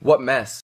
What mess?